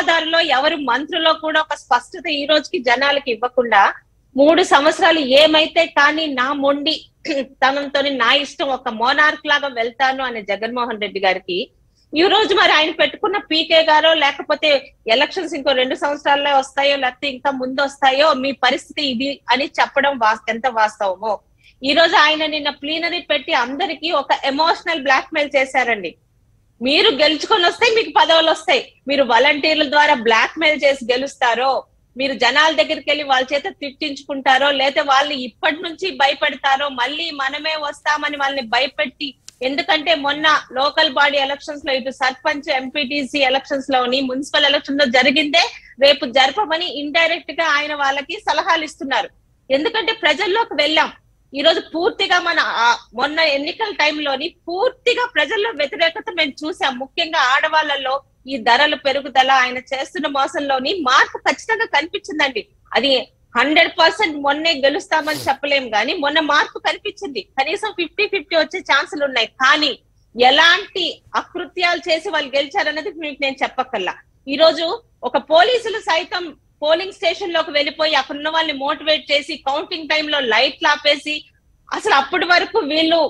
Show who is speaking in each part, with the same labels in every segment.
Speaker 1: సలహాదారులో ఎవరు మంత్రులో కూడా ఒక స్పష్టత ఈ రోజుకి జనాలకి ఇవ్వకుండా మూడు సంవత్సరాలు ఏమైతే కానీ నా మొండి తనంతో నా ఇష్టం ఒక మోనార్క్ లాగా వెళ్తాను అనే జగన్మోహన్ రెడ్డి గారికి ఈ రోజు మరి ఆయన పెట్టుకున్న పీకే గారో లేకపోతే ఎలక్షన్స్ ఇంకో రెండు సంవత్సరాల్లో వస్తాయో లేకపోతే ఇంకా ముందు వస్తాయో మీ పరిస్థితి ఇది అని చెప్పడం ఎంత వాస్తవమో. ఈ రోజు ఆయన నిన్న ప్లీనరీ పెట్టి అందరికీ ఒక ఎమోషనల్ బ్లాక్ మెయిల్ చేశారండి. మీరు గెలుచుకొని వస్తే మీకు పదవులు వస్తాయి. మీరు వాలంటీర్ల ద్వారా బ్లాక్ మెయిల్ చేసి గెలుస్తారో మీరు జనాల దగ్గరికి వెళ్ళి వాళ్ళ చేత తిట్టించుకుంటారో లేదా వాళ్ళు ఇప్పటి నుంచి భయపెడతారో మళ్ళీ మనమే వస్తామని వాళ్ళని భయపెట్టి ఎందుకంటే మొన్న లోకల్ బాడీ ఎలక్షన్స్లో ఇటు సర్పంచ్ ఎంపీటీసీ ఎలక్షన్స్లోని మున్సిపల్ ఎలక్షన్లో జరిగిందే రేపు జరపమని ఇండైరెక్ట్గా ఆయన వాళ్ళకి సలహాలు ఇస్తున్నారు. ఎందుకంటే ప్రజల్లోకి వెళ్ళాం. ఈ రోజు పూర్తిగా మన మొన్న ఎన్నికల టైంలోని పూర్తిగా ప్రజల్లో వ్యతిరేకత మేము చూసాం. ముఖ్యంగా ఆడవాళ్ళలో ఈ ధరల పెరుగుదల ఆయన చేస్తున్న మోసంలోని మార్పు ఖచ్చితంగా కనిపించిందండి. అది హండ్రెడ్ పర్సెంట్ మొన్నే గెలుస్తామని చెప్పలేం కానీ మొన్న మార్పు కనిపించింది. కనీసం ఫిఫ్టీ ఫిఫ్టీ వచ్చే ఛాన్సులు ఉన్నాయి. కానీ ఎలాంటి అకృత్యాలు చేసి వాళ్ళు గెలిచారన్నది మీకు నేను చెప్పకల్లా ఈ రోజు ఒక పోలీసులు సైతం పోలింగ్ స్టేషన్లోకి వెళ్ళిపోయి అక్కడ ఉన్న వాళ్ళని మోటివేట్ చేసి కౌంటింగ్ టైంలో లైట్లు ఆపేసి అసలు అప్పటి వరకు వీళ్ళు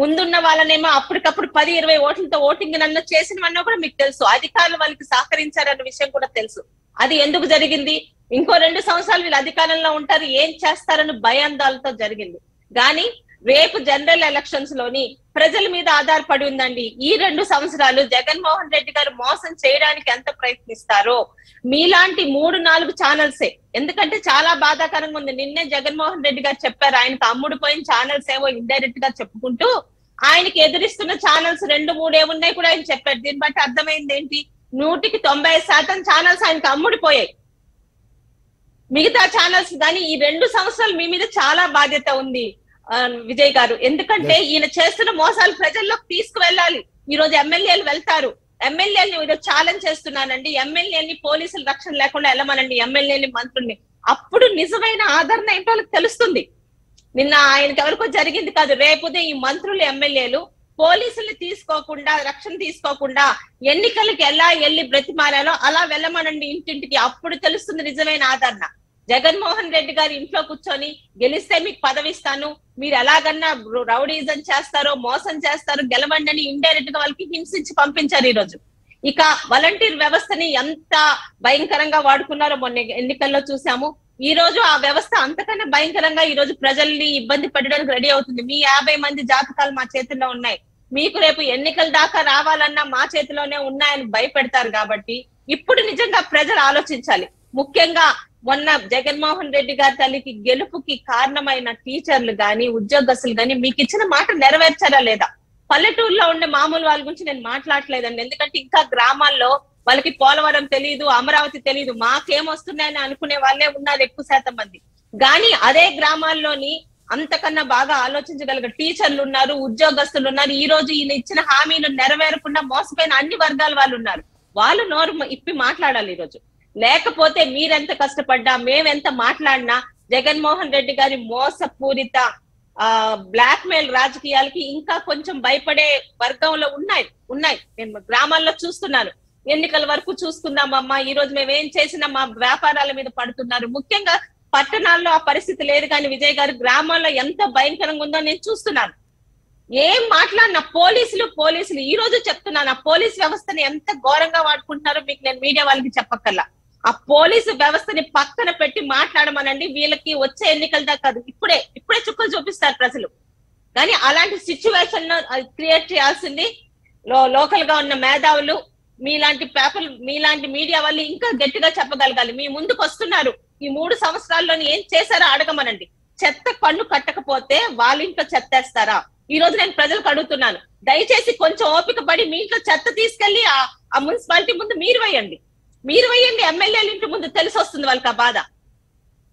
Speaker 1: ముందున్న వాళ్ళనేమో అప్పటికప్పుడు పది ఇరవై ఓట్లతో ఓటింగ్ నన్ను చేసినవన్నా కూడా మీకు తెలుసు. అధికారులు వాళ్ళకి సహకరించారన్న విషయం కూడా తెలుసు. అది ఎందుకు జరిగింది? ఇంకో రెండు సంవత్సరాలు వీళ్ళు అధికారంలో ఉంటారు ఏం చేస్తారని భయాందాలతో జరిగింది. కానీ రేపు జనరల్ ఎలక్షన్స్లోని ప్రజల మీద ఆధారపడి ఉందండి. ఈ రెండు సంవత్సరాలు జగన్మోహన్ రెడ్డి గారు మోసం చేయడానికి ఎంత ప్రయత్నిస్తారో మీలాంటి మూడు నాలుగు ఛానల్సే ఎందుకంటే చాలా బాధాకరంగా ఉంది. నిన్నే జగన్మోహన్ రెడ్డి గారు చెప్పారు. ఆయనకు అమ్ముడు పోయిన ఛానల్స్ ఏవో ఇండైరెక్ట్గా చెప్పుకుంటూ ఆయనకి ఎదురిస్తున్న ఛానల్స్ రెండు మూడు ఏమున్నాయి కూడా ఆయన చెప్పారు. దీన్ని బట్టి అర్థమైంది ఏంటి? నూటికి తొంభై శాతం ఛానల్స్ ఆయనకు అమ్ముడిపోయాయి మిగతా ఛానల్స్ కానీ ఈ రెండు సంవత్సరాలు మీ మీద చాలా బాధ్యత ఉంది. విజయ్ గారు. ఎందుకంటే ఈయన చేస్తున్న మోసాలు ప్రజల్లోకి తీసుకువెళ్ళాలి. ఈ రోజు ఎమ్మెల్యేలు వెళ్తారు. ఎమ్మెల్యేని ఈరోజు ఛాలెంజ్ చేస్తున్నానండి. ఎమ్మెల్యేని పోలీసుల రక్షణ లేకుండా వెళ్ళమనండి. ఎమ్మెల్యేని మంత్రుల్ని. అప్పుడు నిజమైన ఆదరణ ఏంటో తెలుస్తుంది. నిన్న ఆయనకి ఎవరికో జరిగింది కాదు. రేపుదే ఈ మంత్రులు ఎమ్మెల్యేలు పోలీసుల్ని తీసుకోకుండా రక్షణ తీసుకోకుండా ఎన్నికలకి ఎలా వెళ్ళి బ్రతిమారాలో అలా వెళ్ళమనండి ఇంటింటికి. అప్పుడు తెలుస్తుంది నిజమైన ఆదరణ. జగన్మోహన్ రెడ్డి గారి ఇంట్లో కూర్చొని గెలిస్తే మీకు పదవిస్తాను మీరు ఎలాగన్నా రౌడీజం చేస్తారో మోసం చేస్తారో గెలవండి అని ఇండైరెక్ట్గా వాళ్ళకి హింసించి పంపించారు ఈ రోజు ఇక వాలంటీర్ వ్యవస్థని ఎంత భయంకరంగా వాడుకున్నారో మొన్న ఎన్నికల్లో చూసాము. ఈ రోజు ఆ వ్యవస్థ అంతకన్నా భయంకరంగా ఈ రోజు ప్రజల్ని ఇబ్బంది పెట్టడానికి రెడీ అవుతుంది. మీ యాభై మంది జాతకాలు మా చేతుల్లో ఉన్నాయి. మీకు రేపు ఎన్నికల దాకా రావాలన్నా మా చేతిలోనే ఉన్నాయని భయపెడతారు కాబట్టి ఇప్పుడు నిజంగా ప్రజలు ఆలోచించాలి. ముఖ్యంగా మొన్న జగన్మోహన్ రెడ్డి గారి తల్లికి గెలుపుకి కారణమైన టీచర్లు గాని ఉద్యోగస్తులు గాని మీకు ఇచ్చిన మాట నెరవేర్చారా లేదా? పల్లెటూరులో ఉండే మామూలు వాళ్ళ గురించి నేను మాట్లాడలేదండి ఎందుకంటే ఇంకా గ్రామాల్లో వాళ్ళకి పోలవరం తెలియదు అమరావతి తెలియదు మాకేమొస్తున్నాయని అనుకునే వాళ్ళే ఉన్నారు ఎక్కువ శాతం మంది. కానీ అదే గ్రామాల్లోని అంతకన్నా బాగా ఆలోచించగలిగే టీచర్లు ఉన్నారు ఉద్యోగస్తులు ఉన్నారు. ఈ రోజు ఈయన ఇచ్చిన హామీలు నెరవేరకుండా మోసపోయిన అన్ని వర్గాల వాళ్ళు ఉన్నారు. వాళ్ళు నోరు ఇప్పి మాట్లాడాలి ఈ రోజు లేకపోతే మీరెంత కష్టపడ్డా మేమెంత మాట్లాడినా జగన్మోహన్ రెడ్డి గారి మోసపూరిత ఆ బ్లాక్ మెయిల్ రాజకీయాలకి ఇంకా కొంచెం భయపడే వర్గంలో ఉన్నాయి ఉన్నాయి. నేను గ్రామాల్లో చూస్తున్నాను. ఎన్నికల వరకు చూసుకుందామమ్మా ఈ రోజు మేము ఏం చేసినా మా వ్యాపారాల మీద పడుతున్నారు. ముఖ్యంగా పట్టణాల్లో ఆ పరిస్థితి లేదు కానీ విజయ్ గారు గ్రామాల్లో ఎంత భయంకరంగా ఉందో నేను చూస్తున్నాను. ఏం మాట్లాడిన పోలీసులు పోలీసులు. ఈ రోజు చెప్తున్నాను ఆ పోలీస్ వ్యవస్థని ఎంత ఘోరంగా వాడుకుంటున్నారో మీకు నేను మీడియా వాళ్ళకి చెప్పక్కర్లా. ఆ పోలీసు వ్యవస్థని పక్కన పెట్టి మాట్లాడమనండి. వీళ్ళకి వచ్చే ఎన్నికల దాకా కాదు. ఇప్పుడే ఇప్పుడే చుక్కలు చూపిస్తారు ప్రజలు. కానీ అలాంటి సిచ్యువేషన్ క్రియేట్ చేయాల్సింది లో- లోకల్గా ఉన్న మేధావులు మీలాంటి పేపర్ మీలాంటి మీడియా వాళ్ళు ఇంకా గట్టిగా చెప్పగలగాలి. మీ ముందుకు వస్తున్నారు. ఈ మూడు సంవత్సరాల్లోని ఏం చేశారో అడగమనండి. చెత్త పన్ను కట్టకపోతే వాళ్ళు ఇంట్లో చెత్తేస్తారా ఈ రోజు నేను ప్రజలకు అడుగుతున్నాను. దయచేసి కొంచెం ఓపిక పడి మీ ఇంట్లో చెత్త తీసుకెళ్ళి ఆ ఆ మున్సిపాలిటీ ముందు మీరు వేయండి. మీరు వేయండి ఎమ్మెల్యేల ఇంటి ముందు తెలిసి వస్తుంది వాళ్ళకి ఆ బాధ.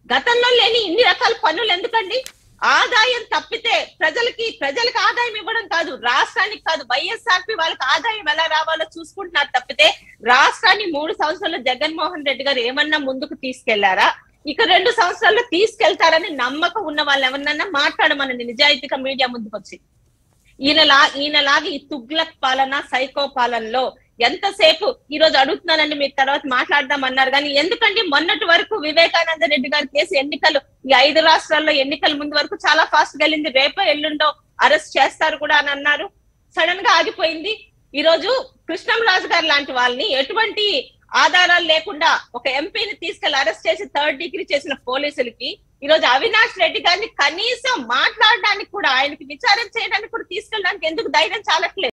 Speaker 1: గతంలో లేని ఇన్ని రకాల పనులు ఎందుకండి? ఆదాయం తప్పితే ప్రజలకి ప్రజలకు ఆదాయం ఇవ్వడం కాదు రాష్ట్రానికి కాదు. వైఎస్ఆర్పి వాళ్ళకి ఆదాయం ఎలా రావాలో చూసుకుంటున్నారు తప్పితే రాష్ట్రాన్ని మూడు సంవత్సరాలు జగన్మోహన్ రెడ్డి గారు ఏమన్నా ముందుకు తీసుకెళ్ళారా? ఇక రెండు సంవత్సరాల్లో తీసుకెళ్తారని నమ్మకం ఉన్న వాళ్ళు ఎవరినన్నా మాట్లాడమనండి. నిజాయితీగా మీడియా ముందుకు వచ్చి ఈయనలా ఈయనలాగా ఈ తుగ్లక్ పాలన సైకో పాలనలో ఎంతసేపు ఈ రోజు అడుగుతున్నానండి మీరు తర్వాత మాట్లాడదాం అన్నారు కానీ ఎందుకంటే మొన్నటి వరకు వివేకానంద రెడ్డి గారి కేసు ఎన్నికలు ఈ ఐదు రాష్ట్రాల్లో ఎన్నికల ముందు వరకు చాలా ఫాస్ట్ వెళ్ళింది రేపో ఎల్లుండో అరెస్ట్ చేస్తారు కూడా అని అన్నారు. సడన్గా ఆగిపోయింది. ఈ రోజు కృష్ణంరాజు గారు లాంటి వాళ్ళని ఎటువంటి ఆధారాలు లేకుండా ఒక ఎంపీని తీసుకెళ్ళి అరెస్ట్ చేసి థర్డ్ డిగ్రీ చేసిన పోలీసులకి ఈ రోజు అవినాష్ రెడ్డి గారిని కనీసం మాట్లాడడానికి కూడా ఆయనకి విచారం చేయడానికి కూడా తీసుకెళ్ళడానికి ఎందుకు ధైర్యం చాలట్లేదు?